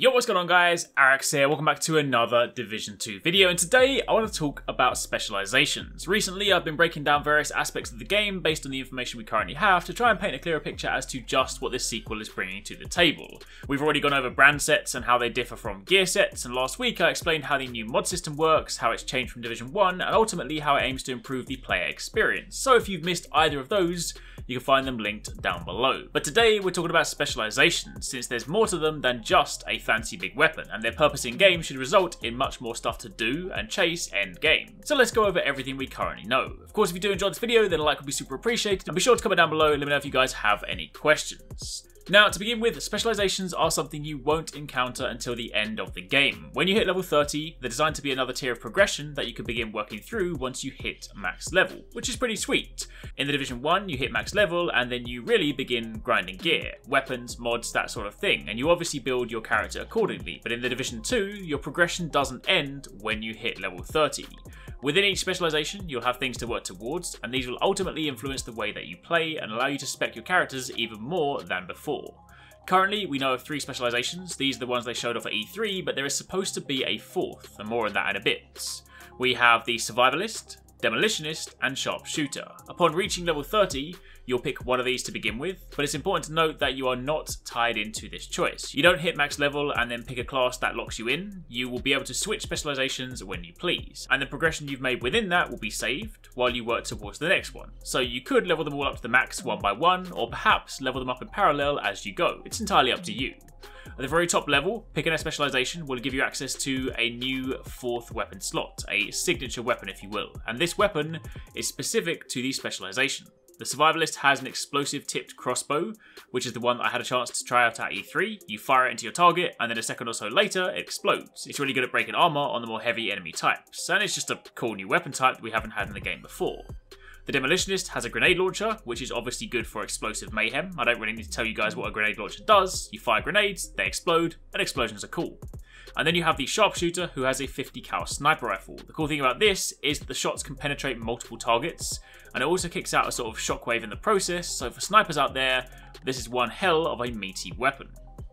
Yo, what's going on guys? Arekkz here, welcome back to another Division 2 video, and today I want to talk about specializations. Recently I've been breaking down various aspects of the game based on the information we currently have to try and paint a clearer picture as to just what this sequel is bringing to the table. We've already gone over brand sets and how they differ from gear sets, and last week I explained how the new mod system works, how it's changed from Division 1, and ultimately how it aims to improve the player experience. So if you've missed either of those, you can find them linked down below. But today we're talking about specializations, since there's more to them than just a fancy big weapon, and their purpose in game should result in much more stuff to do and chase end game. So let's go over everything we currently know. Of course, if you do enjoy this video, then a like would be super appreciated, and be sure to comment down below and let me know if you guys have any questions. Now, to begin with, specializations are something you won't encounter until the end of the game. When you hit level 30, they're designed to be another tier of progression that you can begin working through once you hit max level, which is pretty sweet. In the Division 1, you hit max level, and then you really begin grinding gear, weapons, mods, that sort of thing, and you obviously build your character accordingly, but in the Division 2, your progression doesn't end when you hit level 30. Within each specialization, you'll have things to work towards, and these will ultimately influence the way that you play and allow you to spec your characters even more than before. Currently, we know of three specializations. These are the ones they showed off at E3, but there is supposed to be a fourth, and more on that in a bit. We have the Survivalist, Demolitionist, and Sharpshooter. Upon reaching level 30, you'll pick one of these to begin with, but it's important to note that you are not tied into this choice. You don't hit max level and then pick a class that locks you in, you will be able to switch specializations when you please, and the progression you've made within that will be saved while you work towards the next one. So you could level them all up to the max one by one, or perhaps level them up in parallel as you go. It's entirely up to you. At the very top level, picking a specialization will give you access to a new fourth weapon slot, a signature weapon if you will, and this weapon is specific to the specialization. The Survivalist has an explosive tipped crossbow, which is the one that I had a chance to try out at E3. You fire it into your target, and then a second or so later, it explodes. It's really good at breaking armor on the more heavy enemy types, and it's just a cool new weapon type that we haven't had in the game before. The Demolitionist has a grenade launcher, which is obviously good for explosive mayhem. I don't really need to tell you guys what a grenade launcher does. You fire grenades, they explode, and explosions are cool. And then you have the Sharpshooter, who has a 50 cal sniper rifle. The cool thing about this is that the shots can penetrate multiple targets, and it also kicks out a sort of shockwave in the process, so for snipers out there, this is one hell of a meaty weapon.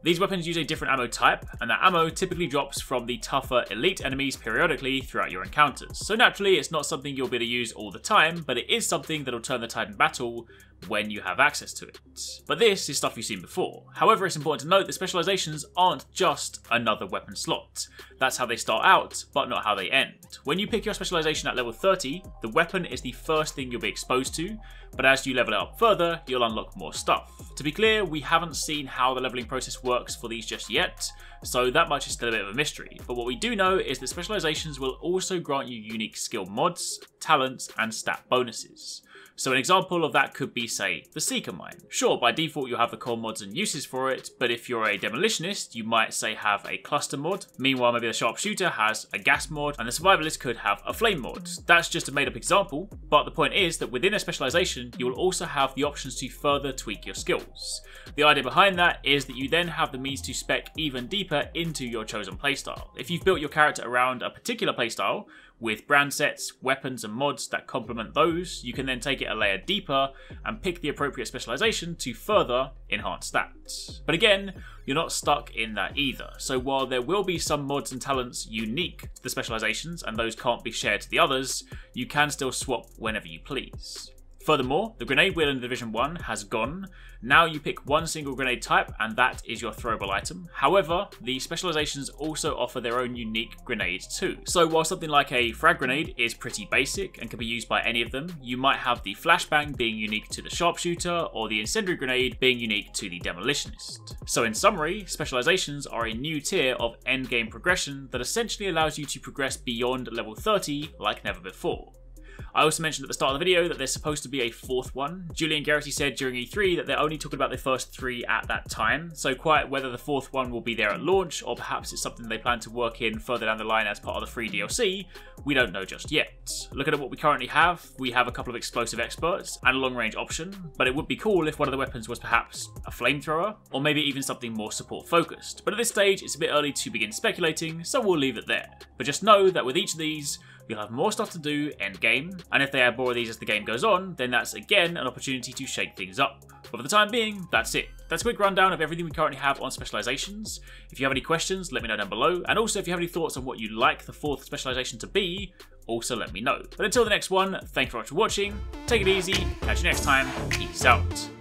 These weapons use a different ammo type, and that ammo typically drops from the tougher elite enemies periodically throughout your encounters. So naturally, it's not something you'll be able to use all the time, but it is something that'll turn the tide in battle when you have access to it. But this is stuff you've seen before. However, it's important to note that specializations aren't just another weapon slot. That's how they start out, but not how they end. When you pick your specialization at level 30, the weapon is the first thing you'll be exposed to, but as you level up further, you'll unlock more stuff. To be clear, we haven't seen how the leveling process works for these just yet, so that much is still a bit of a mystery. But what we do know is that specializations will also grant you unique skill mods, talents, and stat bonuses. So an example of that could be, say, the Seeker Mine. Sure, by default you have the core mods and uses for it, but if you're a Demolitionist, you might, say, have a Cluster mod. Meanwhile, maybe the Sharpshooter has a Gas mod, and the Survivalist could have a Flame mod. That's just a made-up example, but the point is that within a specialization, you will also have the options to further tweak your skills. The idea behind that is that you then have the means to spec even deeper into your chosen playstyle. If you've built your character around a particular playstyle, with brand sets, weapons, and mods that complement those, you can then take it a layer deeper and pick the appropriate specialization to further enhance stats. But again, you're not stuck in that either. So while there will be some mods and talents unique to the specializations and those can't be shared to the others, you can still swap whenever you please. Furthermore, the grenade wheel in Division 1 has gone. Now you pick one single grenade type and that is your throwable item. However, the specializations also offer their own unique grenades too. So while something like a frag grenade is pretty basic and can be used by any of them, you might have the flashbang being unique to the sharpshooter or the incendiary grenade being unique to the demolitionist. So in summary, specializations are a new tier of endgame progression that essentially allows you to progress beyond level 30 like never before. I also mentioned at the start of the video that there's supposed to be a fourth one. Julian Gerighty said during E3 that they're only talking about the first three at that time, so quite whether the fourth one will be there at launch, or perhaps it's something they plan to work in further down the line as part of the free DLC, we don't know just yet. Looking at what we currently have, we have a couple of explosive experts and a long range option, but it would be cool if one of the weapons was perhaps a flamethrower, or maybe even something more support focused. But at this stage, it's a bit early to begin speculating, so we'll leave it there. But just know that with each of these, you'll have more stuff to do end game, and if they add more of these as the game goes on, then that's again an opportunity to shake things up. But for the time being, that's it. That's a quick rundown of everything we currently have on specializations. If you have any questions, let me know down below, and also if you have any thoughts on what you'd like the fourth specialization to be, also let me know. But until the next one, thank you very much for watching, take it easy, catch you next time, peace out.